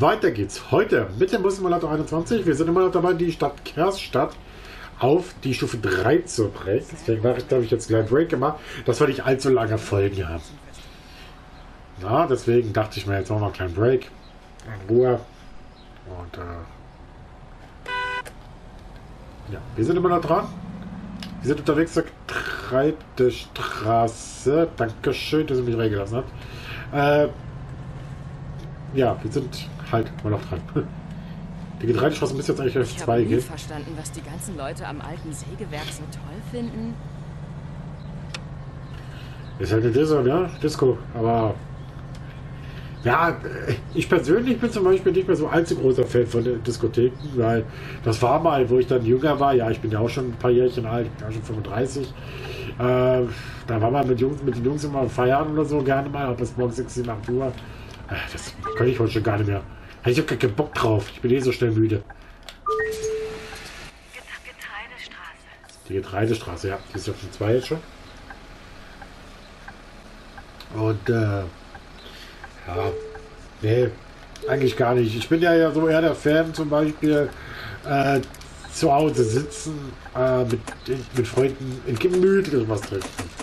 weiter geht's. Heute mit dem Bussimulator 21. Wir sind immer noch dabei, die Stadt Kersstadt auf die Stufe 3 zu bringen. Deswegen mache ich, glaube ich, jetzt kleinen Break gemacht, dass wir nicht allzu lange Folgen haben. Ja, deswegen dachte ich mir, jetzt machen wir einen kleinen Break. In Ruhe. Und, äh, ja, wir sind immer noch dran. Wir sind unterwegs zur Getreidestraße. Dankeschön, dass ihr mich reingelassen habt. Äh, ja, wir sind halt immer noch dran. Die Getreidestraße müsste jetzt eigentlich auf 2 gehen. Ich habe verstanden, was die ganzen Leute am alten Sägewerk so toll finden. Ist halt eine Disco, ja? Disco, aber ja, ich persönlich bin zum Beispiel nicht mehr so allzu großer Fan von Diskotheken, weil das war mal, wo ich dann jünger war. Ja, ich bin ja auch schon ein paar Jährchen alt, ich bin ja schon 35. Äh, da war man mit, Jungs, mit den Jungs immer feiern oder so gerne mal, ob es morgens 6, 7, 8 Uhr. Äh, das kann ich heute schon gar nicht mehr. Ich habe keinen Bock drauf. Ich bin eh so schnell müde. Getreidestraße. Die Getreidestraße, ja. Die ist ja schon zwei jetzt schon. Und, äh, ja, nee, eigentlich gar nicht. Ich bin ja, ja so eher der Fan zum Beispiel, äh, zu Hause sitzen, äh, mit, mit Freunden in gemütlich was trinken.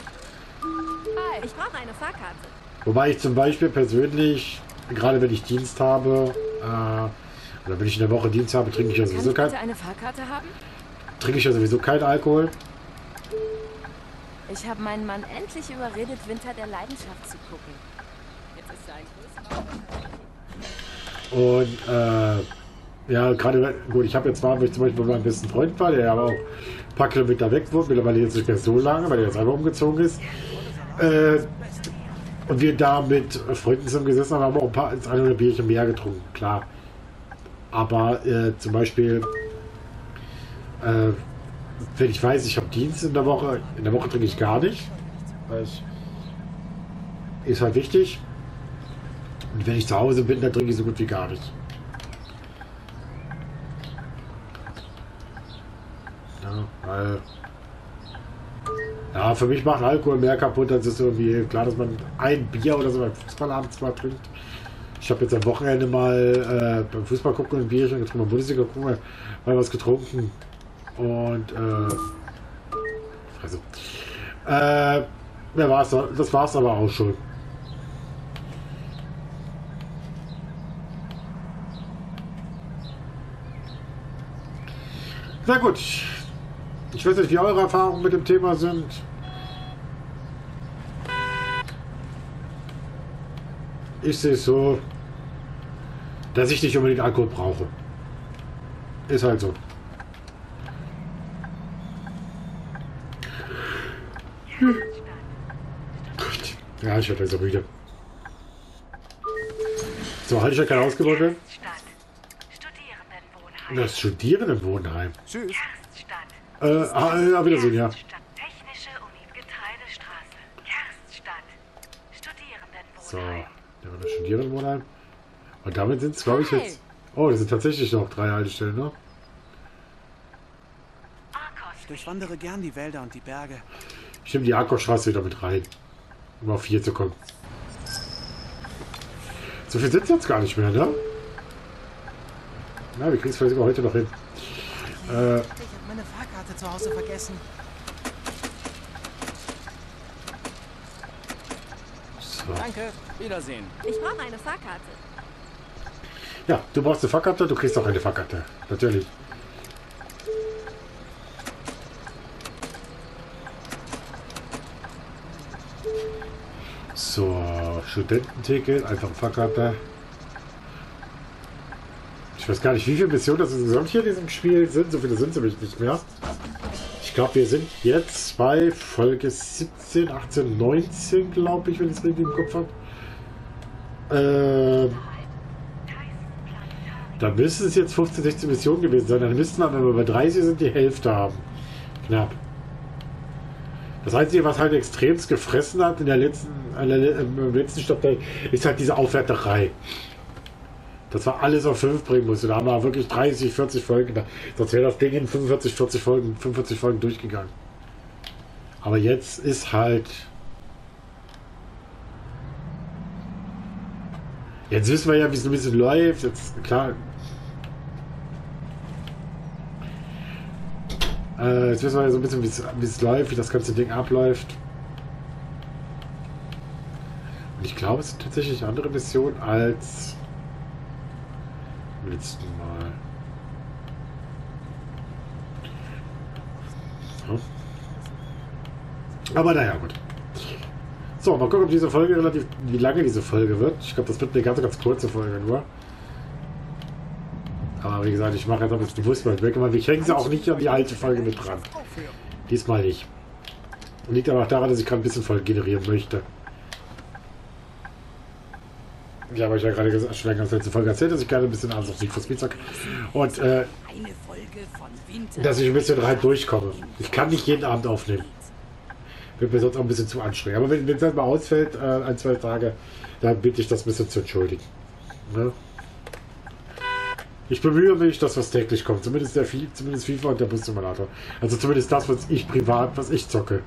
Wobei ich zum Beispiel persönlich, gerade wenn ich Dienst habe, äh, oder wenn ich in der Woche Dienst habe, trinke ich ja sowieso kein, bitte eine Fahrkarte haben? trinke ich ja sowieso keinen Alkohol. Ich habe meinen Mann endlich überredet, Winter der Leidenschaft zu gucken. Jetzt ist er ein größerer. Und äh, ja, gerade, gut, ich habe jetzt war, wo ich zum Beispiel bei meinem besten Freund war, der aber auch ein paar Kilometer weg wohnt, mittlerweile jetzt nicht mehr so lange, weil er jetzt einfach umgezogen ist. Äh, und wir da mit Freunden zusammen gesessen haben, haben auch ein paar eine oder Bierchen mehr getrunken, klar. Aber äh, zum Beispiel, äh, wenn ich weiß, ich habe Dienst in der Woche, in der Woche trinke ich gar nicht. Ist halt wichtig. Und wenn ich zu Hause bin, dann trinke ich so gut wie gar nicht. Ja, weil. Ja, für mich macht Alkohol mehr kaputt, als es irgendwie. Klar, dass man ein Bier oder so beim Fußballabend zwar trinkt. Ich habe jetzt am Wochenende mal äh, beim Fußball gucken ein Bierchen getrunken, Bundesliga gucken, mal, was getrunken. Und, äh. Also. Äh. War's? da? Das war's aber auch schon. Na gut. Ich weiß nicht, wie eure Erfahrungen mit dem Thema sind. Ich sehe es so, dass ich nicht unbedingt Alkohol brauche. Ist halt so. Gut. Ja, ich werde so müde. So, hatte ich ja kein Ausgebot werden? Stadt. Studierendenwohnheim. Das Studierendenwohnheim. Tschüss. Kerststadt. Äh, ah, ja, Wiedersehen, ja. So, da war das Studierendenwohnheim. Und damit sind es, glaube ich, jetzt. Oh, das sind tatsächlich noch drei Haltestellen, ne? Arkos. Ich durchwandere gern die Wälder und die Berge. Ich nehme die Arkosstraße wieder mit rein, um auf vier zu kommen. So viel sitzt jetzt gar nicht mehr, ne? Na, wir kriegen es vielleicht sogar heute noch hin. Äh, Ich habe meine Fahrkarte zu Hause vergessen. so. Danke. Wiedersehen. Ich brauche eine Fahrkarte. Ja, du brauchst eine Fahrkarte, du kriegst auch eine Fahrkarte. Natürlich. So, Studententicket, einfache Fahrkarte. Ich weiß gar nicht, wie viele Missionen das insgesamt hier in diesem Spiel sind. So viele sind es nämlich nicht mehr. Ich glaube, wir sind jetzt bei Folge 17, 18, 19, glaube ich, wenn ich es richtig im Kopf habe. Ähm. Da müssten es jetzt 15, 16 Missionen gewesen sein. Dann müssten wir, wenn wir bei 30 sind, die Hälfte haben. Knapp. Das Einzige, was halt extremst gefressen hat in der letzten, in der, im letzten Stopp, ist halt diese Aufwärterei. Das war alles auf 5 bringen musste. Da haben wir wirklich 30, 40 Folgen. Sonst wäre das Ding in 45, 40 Folgen, 45 Folgen durchgegangen. Aber jetzt ist halt. Jetzt wissen wir ja, wie es ein bisschen läuft. Jetzt, klar. Äh, jetzt wissen wir ja so ein bisschen, wie es- läuft, wie das ganze Ding abläuft. Und ich glaube, es sind tatsächlich andere Missionen als letzten Mal. So. Aber naja, gut. So, mal gucken, ob diese Folge relativ, wie lange diese Folge wird. Ich glaube, das wird eine ganz, ganz kurze Folge nur. Aber wie gesagt, ich mache jetzt aber bewusst mal weg, weil wir kriegen sie auch nicht an die alte Folge mit dran. Diesmal nicht. Liegt aber auch daran, dass ich gerade ein bisschen Folge generieren möchte. Ich habe euch ja gerade gesagt, schon als letzte Folge erzählt, dass ich gerne ein bisschen Angst auf Sieg Speed zocke. Und äh, dass ich ein bisschen rein durchkomme. Ich kann nicht jeden Abend aufnehmen. Wird mir sonst auch ein bisschen zu anstrengend. Aber wenn es halt mal ausfällt, äh, ein, zwei Tage, dann bitte ich das ein bisschen zu entschuldigen. Ne? Ich bemühe mich, dass was täglich kommt. Zumindest der zumindest FIFA und der Bus Simulator. Also zumindest das, was ich privat, was ich zocke.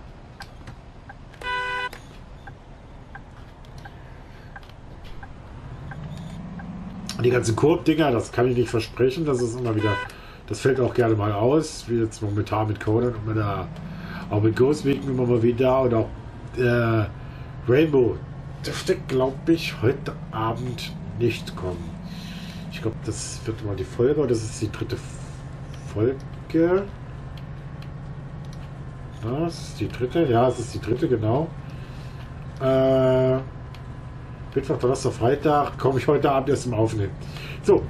Die ganzen Koop-Dinger, das kann ich nicht versprechen. Das ist immer wieder. Das fällt auch gerne mal aus. Wie jetzt momentan mit Conan und mit der, auch mit Ghostweek immer mal wieder. Und auch äh, Rainbow dürfte, glaube ich, heute Abend nicht kommen. Ich glaube, das wird mal die Folge. und Das ist die dritte Folge. Das ist die dritte. Ja, es ist die dritte, genau. Äh, Mittwoch, Donnerstag, Freitag komme ich heute Abend erst zum Aufnehmen. So.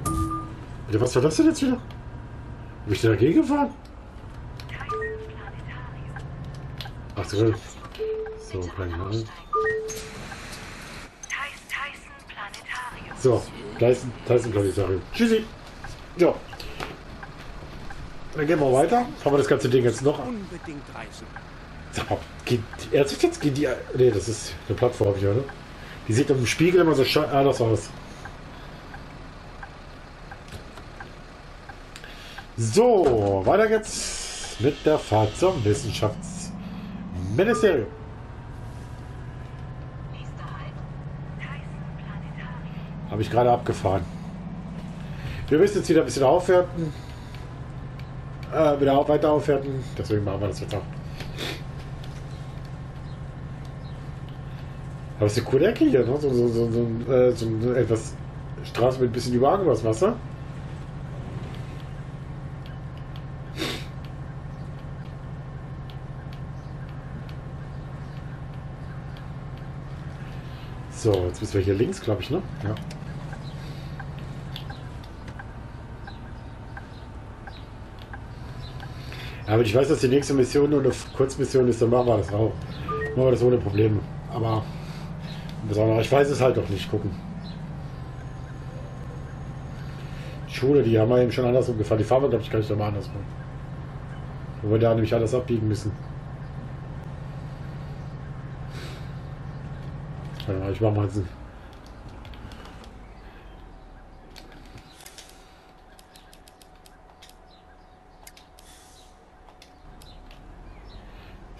Alter, Was war das denn jetzt wieder? Bin ich da dagegen gefahren? Ach so. So, Tyson Planetarium. So, Tyson, Tyson Planetarium. Tschüssi. Ja. Dann gehen wir weiter. Haben wir das ganze Ding jetzt noch. Unbedingt reißen. Sag mal, geht die ernsthaft jetzt? Geht die. Nee, das ist eine Plattform hier, oder? Die sieht im Spiegel immer so sche- anders aus. So, weiter geht's mit der Fahrt zum Wissenschaftsministerium. Halt. Habe ich gerade abgefahren. Wir müssen jetzt wieder ein bisschen aufwerten. Äh, wieder weiter aufwerten. Deswegen machen wir das jetzt auch. Aber es ist eine coole Ecke hier, ne? So, so, so, so, äh, so eine etwas Straße mit ein bisschen überagenes Wasser. So, jetzt müssen wir hier links, glaube ich, ne? Ja. Ja, Aber ich weiß, dass die nächste Mission nur eine Kurzmission ist, dann machen wir das auch. Machen wir das ohne Probleme. Aber besonders, ich weiß es halt doch nicht. Gucken. Die Schule, die haben wir eben schon andersrum gefahren. Die fahren wir, glaube ich, gar nicht nochmal andersrum. Wo wir da nämlich alles abbiegen müssen. Mal, ich mach mal ein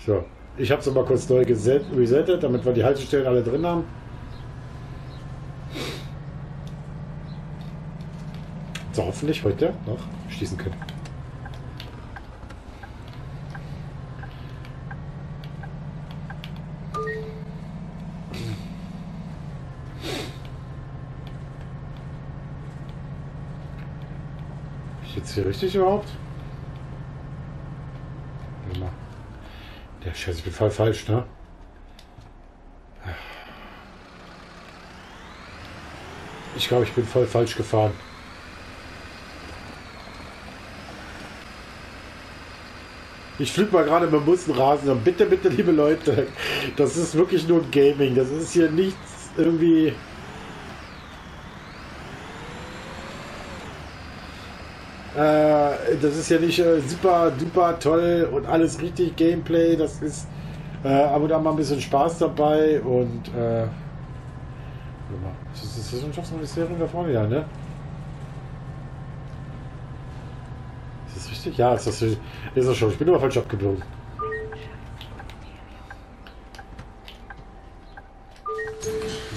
So, ich habe es aber kurz neu resettet, damit wir die Haltestellen alle drin haben. So, hoffentlich heute noch schließen können. Ist jetzt hier richtig überhaupt? Warte mal. Der Scheiße, ich bin voll falsch, ne? Ich glaube, ich bin voll falsch gefahren. Ich flüge mal gerade mit dem Bussenrasen und bitte, bitte, liebe Leute, das ist wirklich nur Gaming. Das ist hier nichts irgendwie. Äh, das ist ja nicht äh, super, duper toll und alles richtig Gameplay. Das ist äh, ab und mal ein bisschen Spaß dabei und äh, mal, ist das das Wissenschaftsministerium da vorne? Ja, ne? Ist das richtig? Ja, ist das ist das schon. Ich bin aber falsch abgebogen.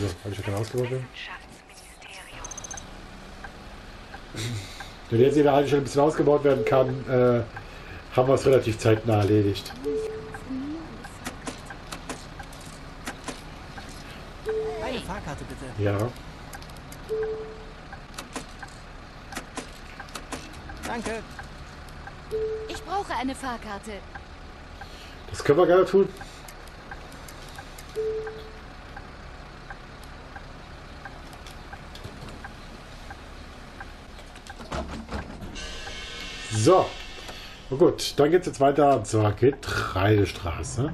So, habe ich schon ausgebaut? Wenn jetzt jede Haltestelle ein bisschen ausgebaut werden kann, äh, haben wir es relativ zeitnah erledigt. Eine Fahrkarte bitte. Ja. Danke. Ich brauche eine Fahrkarte. Das können wir gerne tun. So. Gut, dann geht es jetzt weiter zur Getreidestraße.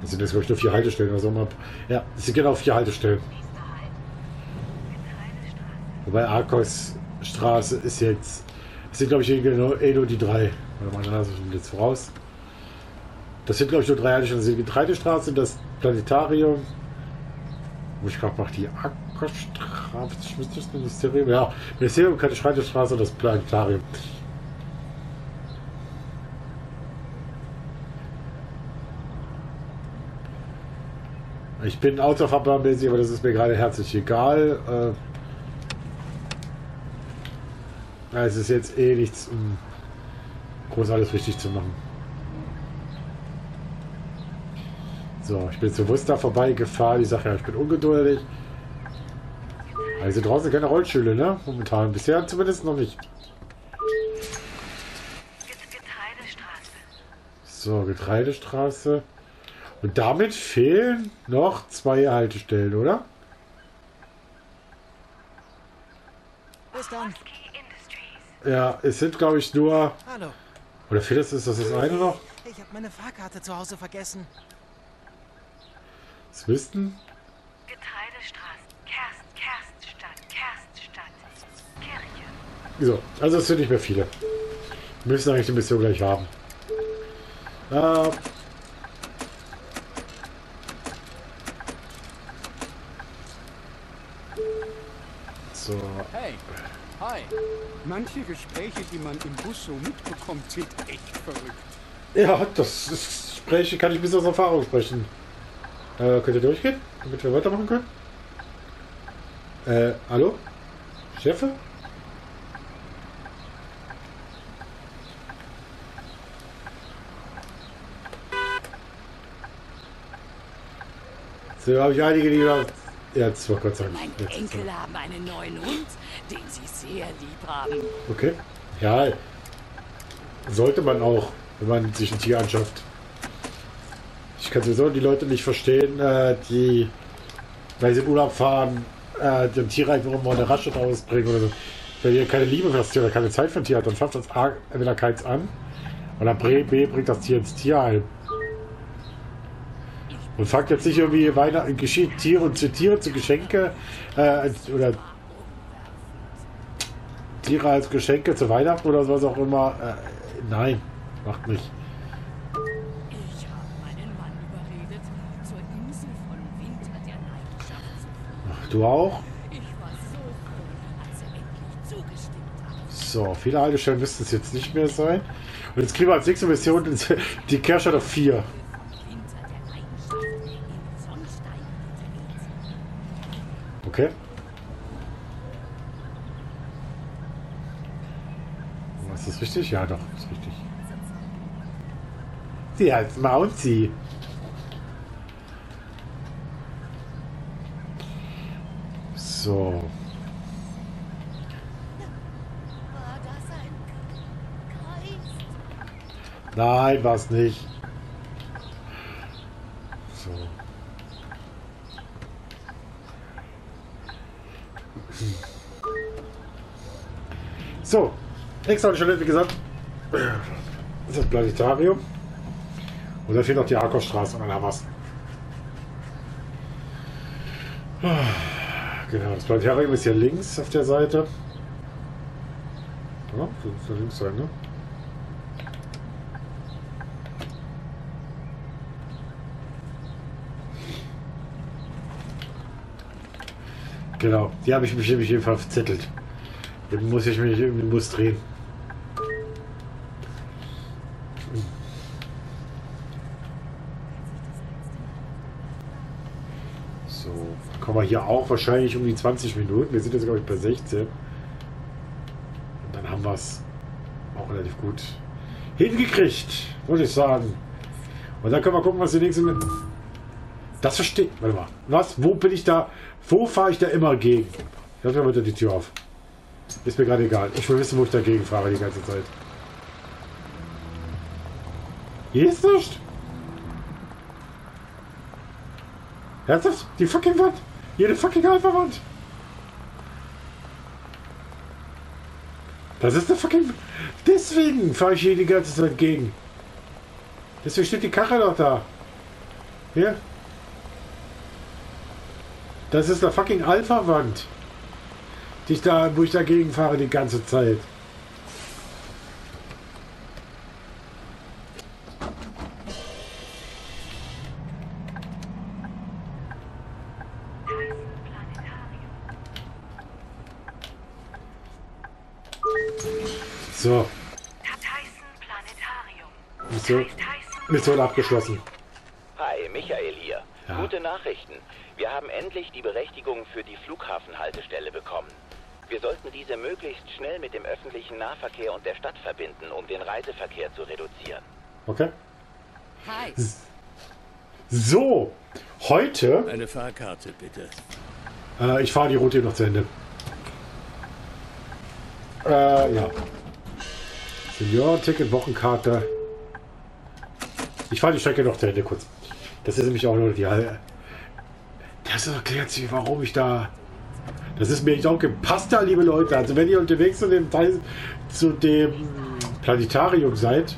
Das sind jetzt, glaube ich, nur vier Haltestellen oder so. Mal- Ja, es sind genau vier Haltestellen. Halt. Wobei Arkos Straße ist jetzt. Es sind, glaube ich, genau, eh nur die drei. Warte mal, da lasse ich ihn jetzt voraus. Das sind, glaube ich, nur drei Haltestellen. Das ist die Getreidestraße, das Planetarium. Wo ich gerade mache, die Ackerstraße. Das ist das Ministerium. Ja, Ministerium, Getreidestraße und das Planetarium. Ich bin autofahrbahnmäßig, aber das ist mir gerade herzlich egal. Äh, es ist jetzt eh nichts, um groß alles richtig zu machen. So, ich bin zu Wuster vorbeigefahren. Ich sage ja, ich bin ungeduldig. Also draußen keine Rollstühle, ne? Momentan. Bisher zumindest noch nicht. So, Getreidestraße. Und damit fehlen noch zwei Haltestellen, oder? Bis dann. Ja, es sind, glaube ich, nur. Hallo. Oder fehlt das, ist das das eine noch? Ich habe meine Fahrkarte zu Hause vergessen. Das Wüsten? Getreidestraße. Kerst, Kerststadt. Kerststadt. Kirche. So, also es sind nicht mehr viele. Wir müssen eigentlich die Mission gleich haben. Äh, so, Hey. Hi. Manche Gespräche, die man im Bus so mitbekommt, sind echt verrückt. ja, das ist, spreche, kann ich bis aus Erfahrung sprechen. Äh, könnt ihr durchgehen, damit wir weitermachen können? Äh, hallo? Chefe? So, habe ich einige, die noch... Jetzt, vor Gott sei Dank. Mein Jetzt, Enkel haben einen neuen Hund, den sie sehr lieb haben. Okay. Ja, sollte man auch, wenn man sich ein Tier anschafft. Ich kann sowieso die Leute nicht verstehen, äh, die, weil sie in Urlaub fahren, äh, dem Tier einfach immer eine Raststätte ausbringen oder so. Wenn ihr keine Liebe für das Tier oder keine Zeit für ein Tier hat, dann schafft das A, entweder keins an oder B, B bringt das Tier ins Tierheim. Und fragt jetzt nicht irgendwie Weihnachten, geschieht Tiere und zu Tiere, zu Geschenke äh, oder Tiere als Geschenke zu Weihnachten oder was auch immer. Äh, nein, macht nicht. Der. Ach, du auch? So viele Haltestellen müssten es jetzt nicht mehr sein. Und jetzt kriegen wir als nächste Mission die Kehrstadt auf 4. Von Winter der Leidenschaft in Sonnstein gedreht. Okay. Ist das richtig? Ja, doch, ist richtig. Sie heißt Mounty. So. Nein, war es nicht. So. So, nächste Haltestelle, wie gesagt, ist das Planetarium. Und dann fehlt noch die Harkowstraße und dann haben. Genau, das Planetarium ist hier links auf der Seite. Ja, das muss ja links sein, ne? Genau, die habe ich mich nämlich jedenfalls verzettelt. Dann muss ich mich irgendwie muss drehen. Wir hier auch wahrscheinlich um die 20 Minuten. Wir sind jetzt, glaube ich, bei 16. haben wir es auch relativ gut hingekriegt, würde ich sagen. Und dann können wir gucken, was die nächste... Mit das versteht... Warte mal. Was? Wo bin ich da? Wo fahre ich da immer gegen? Lass mir bitte die Tür auf. Ist mir gerade egal. Ich will wissen, wo ich dagegen fahre die ganze Zeit. Hier ist nichts. Ernsthaft? Die fucking Wand? Jede fucking Alpha-Wand? Das ist eine fucking... Deswegen fahre ich hier die ganze Zeit gegen. Deswegen steht die Karre doch da. Hier. Das ist eine fucking Alpha-Wand. Die ich da, wo ich dagegen fahre die ganze Zeit. Mission abgeschlossen. Hi, Michael hier. Ja. Gute Nachrichten. Wir haben endlich die Berechtigung für die Flughafenhaltestelle bekommen. Wir sollten diese möglichst schnell mit dem öffentlichen Nahverkehr und der Stadt verbinden, um den Reiseverkehr zu reduzieren. Okay. Heiß. So, heute, Eine Fahrkarte, bitte. äh, ich fahre die Route noch zu Ende. Äh, ja. Senior-Ticket, Wochenkarte. Ich fahre die Strecke noch zu Ende kurz. Das ist nämlich auch noch die halbe. Das erklärt sich, warum ich da. Das ist mir nicht auch gepasst da, liebe Leute. Also wenn ihr unterwegs zu dem Teil, zu dem Planetarium seid,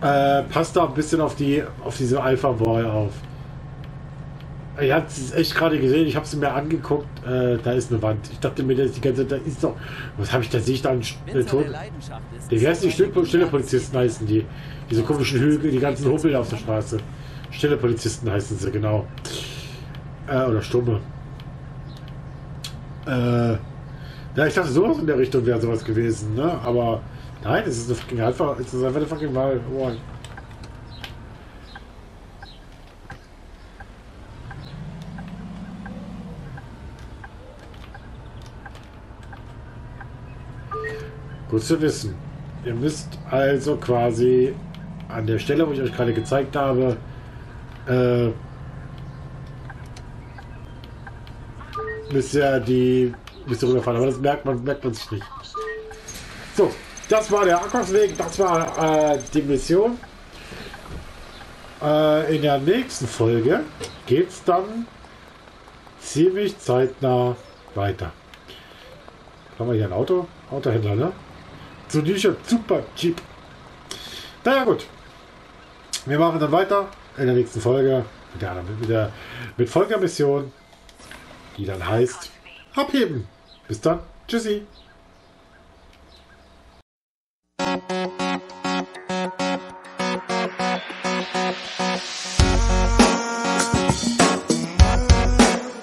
äh, passt da ein bisschen auf die auf diese Alpha Boy auf. Ich habe es echt gerade gesehen, ich habe es mir angeguckt, äh, da ist eine Wand. Ich dachte mir, das ist die ganze da ist doch. Was habe ich da? Sehe ich da einen äh, ist. Die Still stille Polizisten heißen die. Diese komischen Hügel, die ganzen Huppel auf der Straße. Stille Polizisten heißen sie, genau. Äh, oder Stumme. Äh, ja, ich dachte, sowas in der Richtung wäre sowas gewesen, ne? Aber nein, es ist eine fucking Alpha, es ist einfach eine fucking Wahl. Oh. Gut zu wissen. Ihr müsst also quasi an der Stelle, wo ich euch gerade gezeigt habe, äh, müsst ihr die müsst ihr rüberfahren. Aber das merkt man, merkt man sich nicht. So, das war der Ackersweg, das war äh, die Mission. Äh, in der nächsten Folge geht es dann ziemlich zeitnah weiter. Haben wir hier ein Auto? Autohändler, ne? So dieser super Jeep. Naja gut. Wir machen dann weiter in der nächsten Folge mit der, mit der mit folgender Mission, die dann heißt Abheben. Bis dann. Tschüssi.